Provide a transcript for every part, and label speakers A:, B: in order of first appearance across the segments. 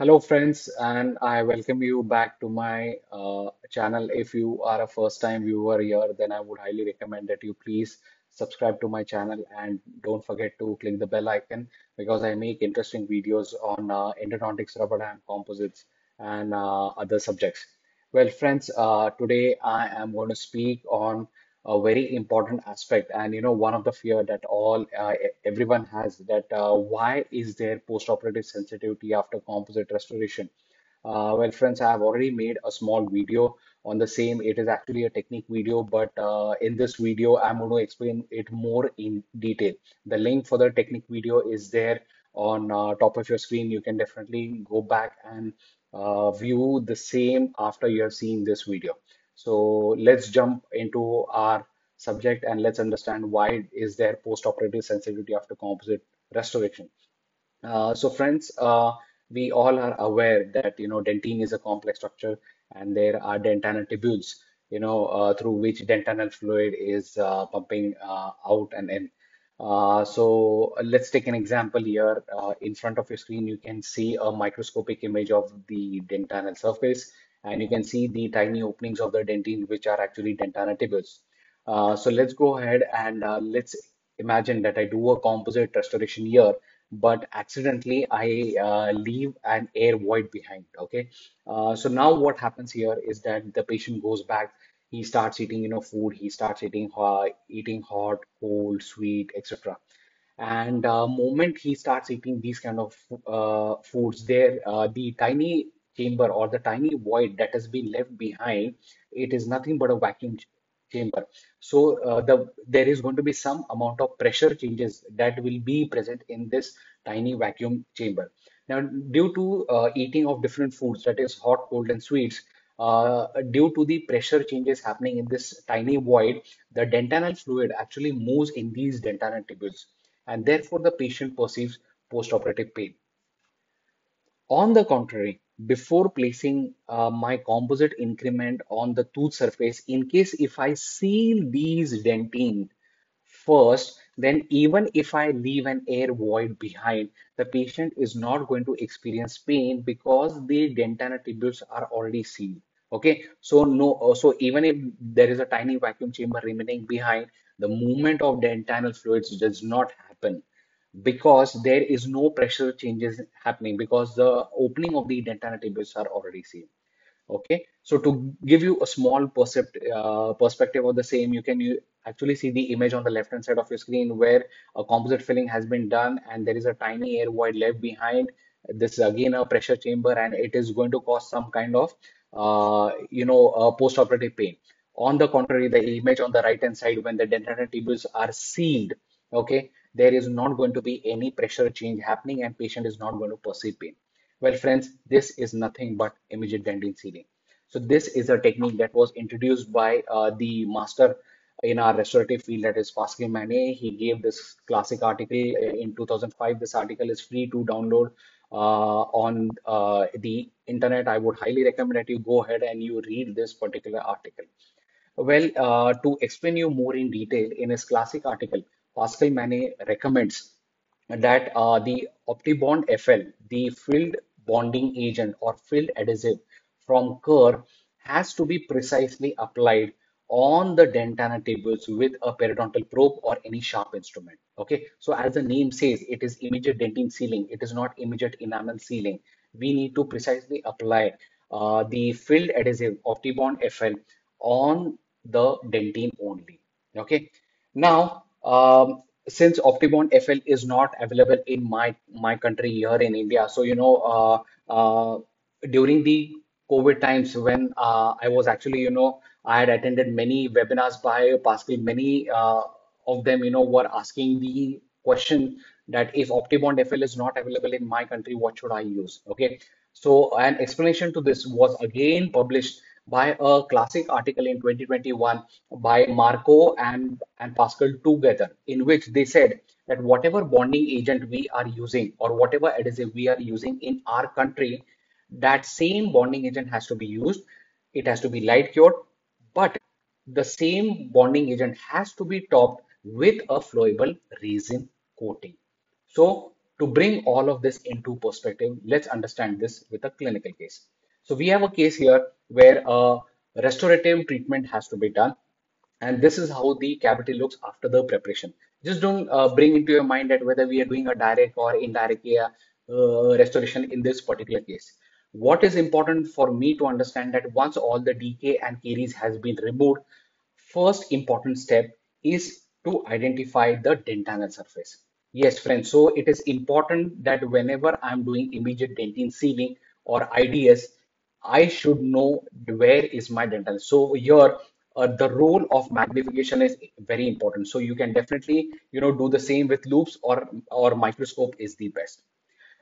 A: Hello, friends, and I welcome you back to my uh, channel. If you are a first time viewer here, then I would highly recommend that you please subscribe to my channel and don't forget to click the bell icon because I make interesting videos on uh, endodontics, rubber dam composites, and uh, other subjects. Well, friends, uh, today I am going to speak on a very important aspect, and you know, one of the fear that all uh, everyone has that uh, why is there post-operative sensitivity after composite restoration? Uh, well, friends, I have already made a small video on the same. It is actually a technique video, but uh, in this video, I'm going to explain it more in detail. The link for the technique video is there on uh, top of your screen. You can definitely go back and uh, view the same after you have seen this video. So let's jump into our subject and let's understand why is there post-operative sensitivity after composite restoration. Uh, so friends, uh, we all are aware that you know dentine is a complex structure and there are dentinal tubules, you know, uh, through which dentinal fluid is uh, pumping uh, out and in. Uh, so let's take an example here. In front of your screen, you can see a microscopic image of the dentinal surface, and you can see the tiny openings of the dentine, which are actually dentinal tubules. Uh, so let's go ahead and uh, let's imagine that I do a composite restoration here, but accidentally I uh, leave an air void behind. Okay. Uh, so now what happens here is that the patient goes back, he starts eating, you know, food, he starts eating hot, eating hot, cold, sweet, etc. And uh, moment he starts eating these kind of uh, foods, there uh, the tiny chamber or the tiny void that has been left behind, it is nothing but a vacuum chamber. So uh, the there is going to be some amount of pressure changes that will be present in this tiny vacuum chamber. Now, due to uh, eating of different foods, that is hot, cold, and sweets, uh, due to the pressure changes happening in this tiny void, the dentinal fluid actually moves in these dentinal tubules, and therefore the patient perceives postoperative pain. On the contrary, before placing uh, my composite increment on the tooth surface, in case if I seal these dentine first, then even if I leave an air void behind, the patient is not going to experience pain because the dentinal tubules are already sealed. Okay, so no, uh, so even if there is a tiny vacuum chamber remaining behind, the movement of dentinal fluids does not happen because there is no pressure changes happening because the opening of the dentinal tubules are already sealed. Okay, so to give you a small percept, uh, perspective of the same, you can you actually see the image on the left hand side of your screen where a composite filling has been done and there is a tiny air void left behind. This is again a pressure chamber and it is going to cause some kind of uh, you know uh, post-operative pain. On the contrary, the image on the right hand side when the dental tubules are sealed, okay, there is not going to be any pressure change happening and patient is not going to perceive pain. Well, friends, this is nothing but immediate dentine sealing. So this is a technique that was introduced by uh, the master in our restorative field, that is Pascal. He gave this classic article in 2005. This article is free to download uh, on uh, the internet. I would highly recommend that you go ahead and you read this particular article. Well, uh, to explain you more in detail, in his classic article, Pascal Magne recommends that uh, the OptiBond FL, the filled bonding agent or filled adhesive from Kerr, has to be precisely applied on the dentinal tubules with a periodontal probe or any sharp instrument. Okay, so as the name says, it is immediate dentine sealing. It is not immediate enamel sealing. We need to precisely apply uh, the filled adhesive OptiBond FL on the dentine only. Okay, now um, since Optibond FL is not available in my my country here in India, so you know uh, uh, during the COVID times when uh, I was actually you know I had attended many webinars by Pascal, many uh, of them you know were asking the question that if Optibond FL is not available in my country, what should I use? Okay, so an explanation to this was again published by a classic article in 2021 by Marco and, and Pascal together, in which they said that whatever bonding agent we are using or whatever adhesive we are using in our country, that same bonding agent has to be used. It has to be light cured, but the same bonding agent has to be topped with a flowable resin coating. So to bring all of this into perspective, let's understand this with a clinical case. So we have a case here where a restorative treatment has to be done and this is how the cavity looks after the preparation. Just don't uh, bring into your mind that whether we are doing a direct or indirect uh, uh, restoration in this particular case. What is important for me to understand that once all the decay and caries has been removed, first important step is to identify the dentinal surface. Yes, friends. So it is important that whenever I'm doing immediate dentine sealing or IDS, I should know where is my dental. So here, uh, the role of magnification is very important. So you can definitely, you know, do the same with loupes or or microscope is the best.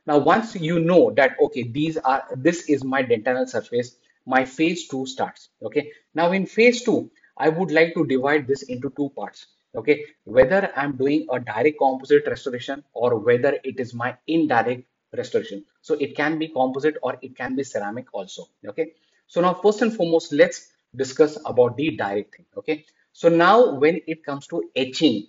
A: Now, once you know that, okay, these are, this is my dental surface, my phase two starts. Okay. Now in phase two, I would like to divide this into two parts. Okay. Whether I'm doing a direct composite restoration or whether it is my indirect restoration. So it can be composite or it can be ceramic also. Okay. So now first and foremost, let's discuss about the direct thing. Okay. So now when it comes to etching,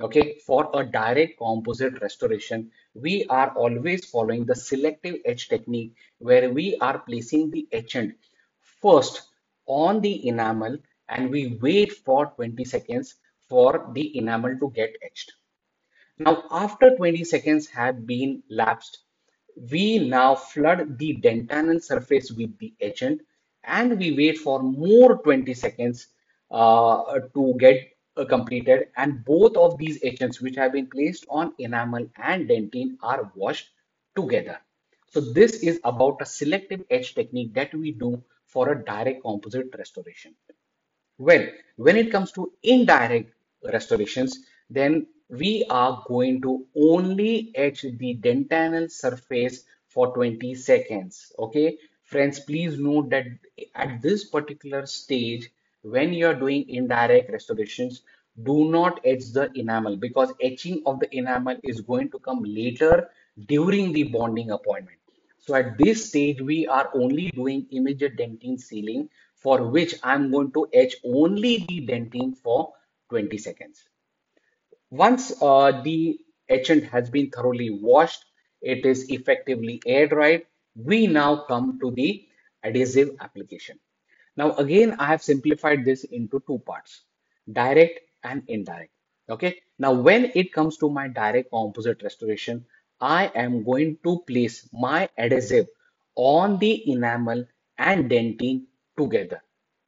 A: Okay, for a direct composite restoration, we are always following the selective etch technique where we are placing the etchant first on the enamel and we wait for 20 seconds for the enamel to get etched. Now, after 20 seconds have been lapsed, we now flood the dentinal surface with the agent and we wait for more 20 seconds uh, to get uh, completed and both of these agents which have been placed on enamel and dentine are washed together. So this is about a selective etch technique that we do for a direct composite restoration. Well, when it comes to indirect restorations, then we are going to only etch the dentinal surface for 20 seconds. Okay, friends, please note that at this particular stage, when you are doing indirect restorations, do not etch the enamel because etching of the enamel is going to come later during the bonding appointment. So at this stage, we are only doing immediate dentine sealing for which I'm going to etch only the dentine for 20 seconds. Once uh, the etchant has been thoroughly washed, it is effectively air dried. We now come to the adhesive application. Now again, I have simplified this into two parts, direct and indirect. Okay. Now when it comes to my direct composite restoration, I am going to place my adhesive on the enamel and dentine together.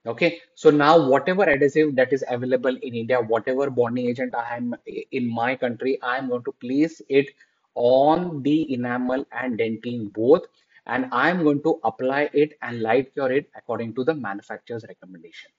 A: Okay, so now whatever adhesive that is available in India, whatever bonding agent I am in my country, I am going to place it on the enamel and dentine both, and I am going to apply it and light cure it according to the manufacturer's recommendation.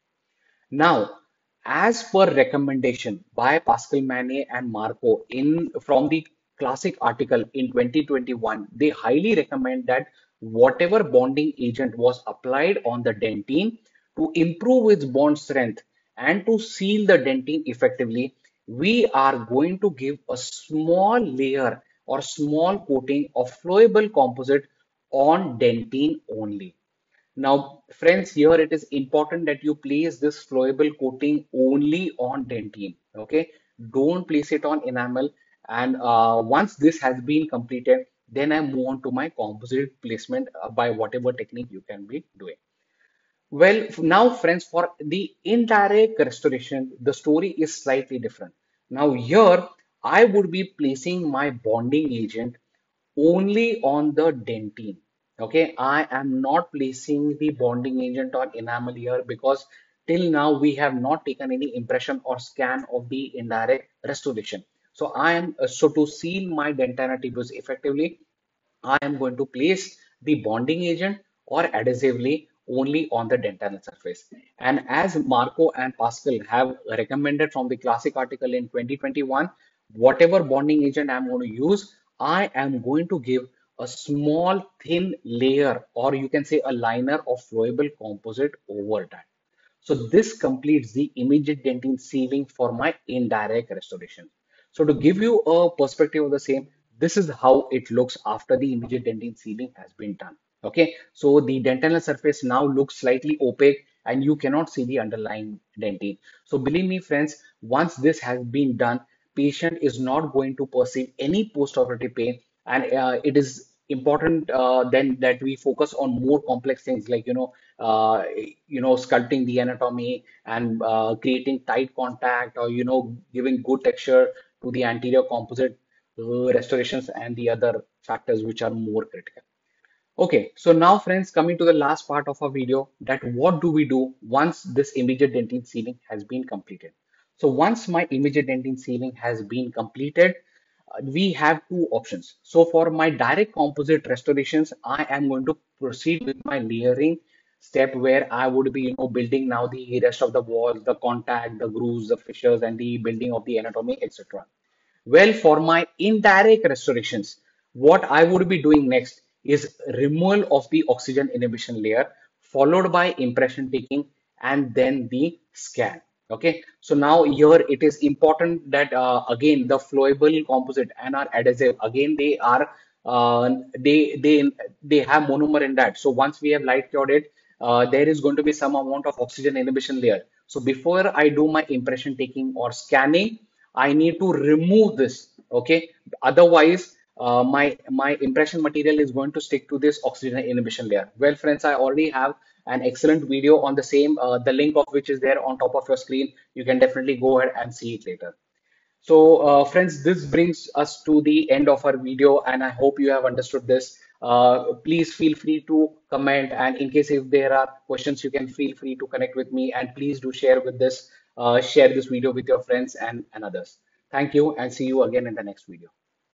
A: Now, as per recommendation by Pascal Magne and Marco in from the classic article in 2021, they highly recommend that whatever bonding agent was applied on the dentine to improve its bond strength and to seal the dentine effectively, we are going to give a small layer or small coating of flowable composite on dentine only. Now, friends, here it is important that you place this flowable coating only on dentine. Okay, don't place it on enamel. And uh, once this has been completed, then I move on to my composite placement uh, by whatever technique you can be doing. Well, now friends, for the indirect restoration, the story is slightly different. Now here, I would be placing my bonding agent only on the dentine. Okay, I am not placing the bonding agent on enamel here because till now we have not taken any impression or scan of the indirect restoration. So I am uh, so to seal my dentina tubules effectively, I am going to place the bonding agent or adhesively only on the dentinal surface. And as Marco and Pascal have recommended from the classic article in 2021, whatever bonding agent I'm going to use, I am going to give a small thin layer or you can say a liner of flowable composite over that. So this completes the immediate dentine sealing for my indirect restoration. So to give you a perspective of the same, this is how it looks after the immediate dentine sealing has been done. Okay, so the dentinal surface now looks slightly opaque and you cannot see the underlying dentine. So believe me friends, once this has been done, patient is not going to perceive any post-operative pain and uh, it is important uh, then that we focus on more complex things like you know uh, you know sculpting the anatomy and uh, creating tight contact or you know giving good texture to the anterior composite uh, restorations and the other factors which are more critical Okay, so now friends, coming to the last part of our video, that what do we do once this immediate dentin sealing has been completed? So once my immediate dentin sealing has been completed, uh, we have two options. So for my direct composite restorations, I am going to proceed with my layering step where I would be, you know, building now the rest of the walls, the contact, the grooves, the fissures, and the building of the anatomy, etc. Well, for my indirect restorations, what I would be doing next is removal of the oxygen inhibition layer, followed by impression taking and then the scan. Okay, so now here it is important that uh, again the flowable composite and our adhesive again they are uh, they they they have monomer in that. So once we have light cured it, uh, there is going to be some amount of oxygen inhibition layer. So before I do my impression taking or scanning, I need to remove this. Okay, otherwise uh, my my impression material is going to stick to this oxygen inhibition layer. Well, friends, I already have an excellent video on the same, uh, the link of which is there on top of your screen. You can definitely go ahead and see it later. So, uh, friends, this brings us to the end of our video, and I hope you have understood this. Uh, please feel free to comment, and in case if there are questions, you can feel free to connect with me, and please do share with this, uh, share this video with your friends and, and others. Thank you, and see you again in the next video.